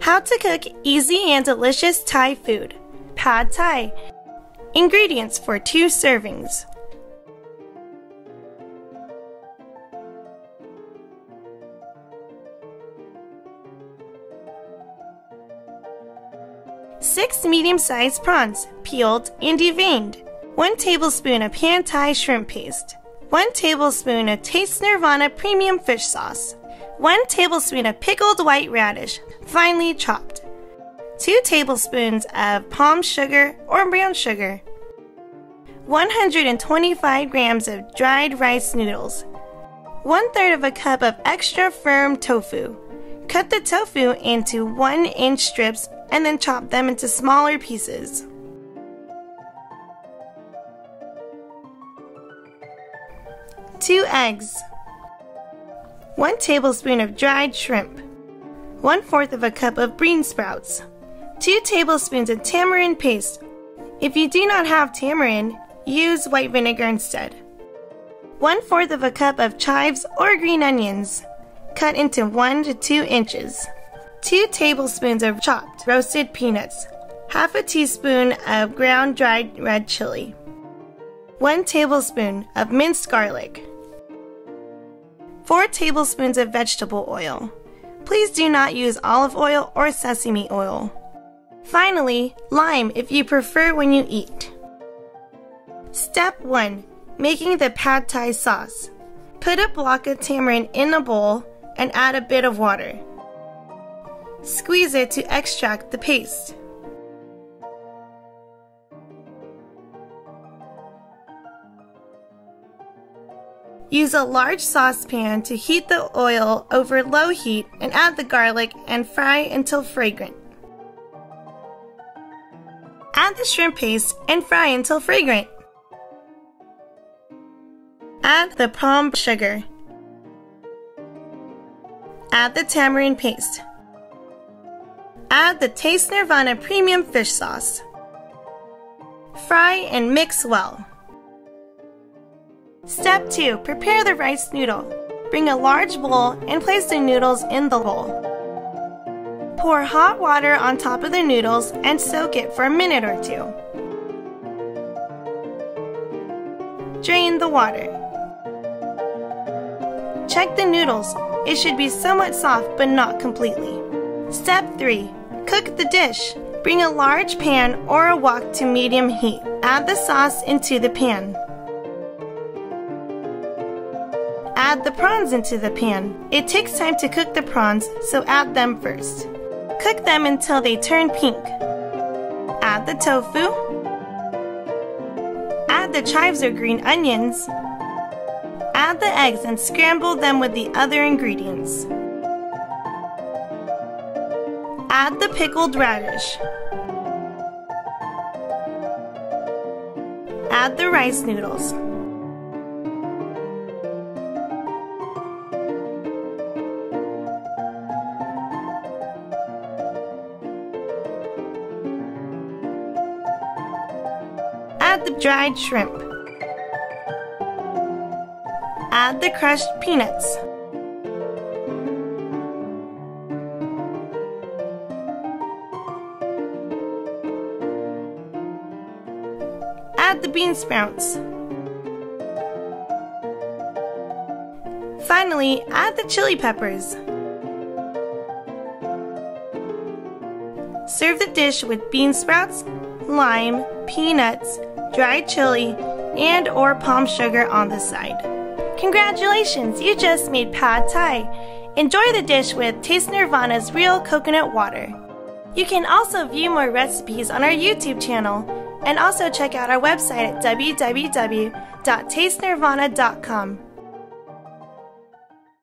How to cook easy and delicious Thai food. Pad Thai. Ingredients for 2 servings. Six medium-sized prawns, peeled and deveined. 1 tablespoon of Pantai shrimp paste. 1 tablespoon of Taste Nirvana premium fish sauce. 1 tablespoon of pickled white radish, finely chopped. 2 tablespoons of palm sugar or brown sugar. 125 grams of dried rice noodles. 1 third of a cup of extra firm tofu. Cut the tofu into 1 inch strips and then chop them into smaller pieces. 2 eggs. 1 tablespoon of dried shrimp. 1 fourth of a cup of bean sprouts. 2 tablespoons of tamarind paste. If you do not have tamarind, use white vinegar instead. 1 fourth of a cup of chives or green onions, cut into 1 to 2 inches. 2 tablespoons of chopped roasted peanuts. Half a teaspoon of ground dried red chili. 1 tablespoon of minced garlic. 4 tablespoons of vegetable oil. Please do not use olive oil or sesame oil. Finally, lime if you prefer when you eat. Step 1. Making the pad thai sauce. Put a block of tamarind in a bowl and add a bit of water. Squeeze it to extract the paste. Use a large saucepan to heat the oil over low heat and add the garlic and fry until fragrant. Add the shrimp paste and fry until fragrant. Add the palm sugar. Add the tamarind paste. Add the Taste Nirvana Premium Fish Sauce. Fry and mix well. Step 2. Prepare the rice noodle. Bring a large bowl and place the noodles in the bowl. Pour hot water on top of the noodles and soak it for a minute or two. Drain the water. Check the noodles. It should be somewhat soft but not completely. Step 3. Cook the dish. Bring a large pan or a wok to medium heat. Add the sauce into the pan. Add the prawns into the pan. It takes time to cook the prawns, so add them first. Cook them until they turn pink. Add the tofu. Add the chives or green onions. Add the eggs and scramble them with the other ingredients. Add the pickled radish. Add the rice noodles. Add the dried shrimp. Add the crushed peanuts. Add the bean sprouts. Finally, add the chili peppers. Serve the dish with bean sprouts, lime, peanuts, dried chili, and or palm sugar on the side. Congratulations, you just made pad thai. Enjoy the dish with Taste Nirvana's real coconut water. You can also view more recipes on our YouTube channel and also check out our website at www.tastenirvana.com.